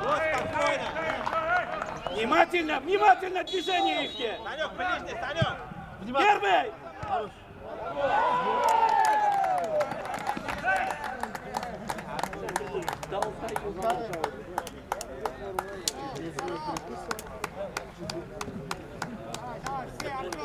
Вот, спокойно. Внимательно, внимательно движение их! Санек, ближний, Санек. Первый! Yaxshi,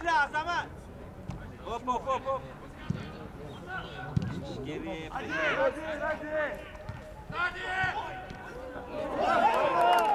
Başla Azamat. Hop hop hop hop. Geriye. Hadi hadi hadi. Hadi. hadi.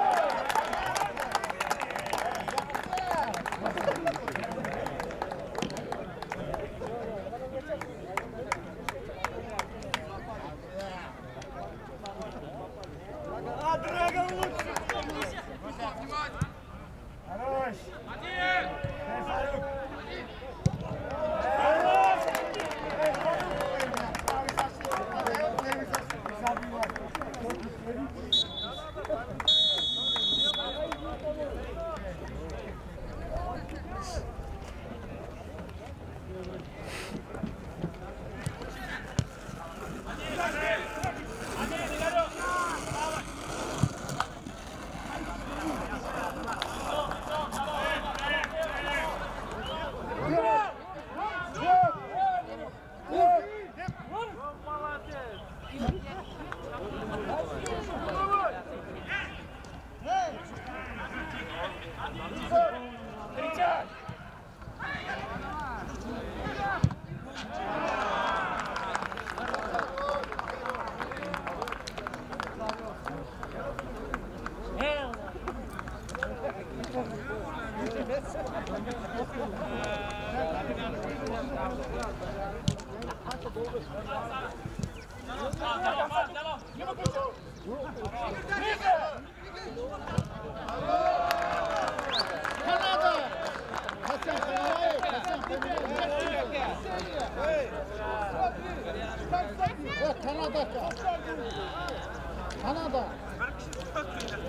Канада.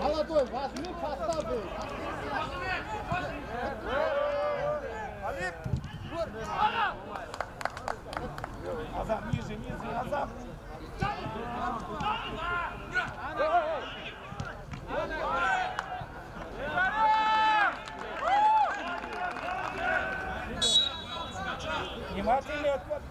Молодой, возьми, поставь. Внимательнее отход.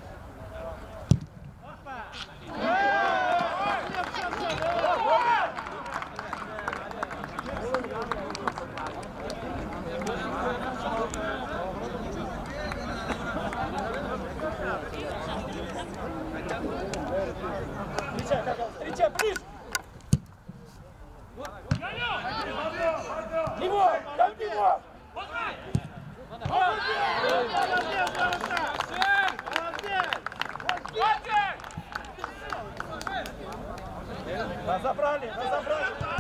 Встречай, пожалуйста, встречай, ближе! Него! Там него! Vaza pra ali, passa pra ali.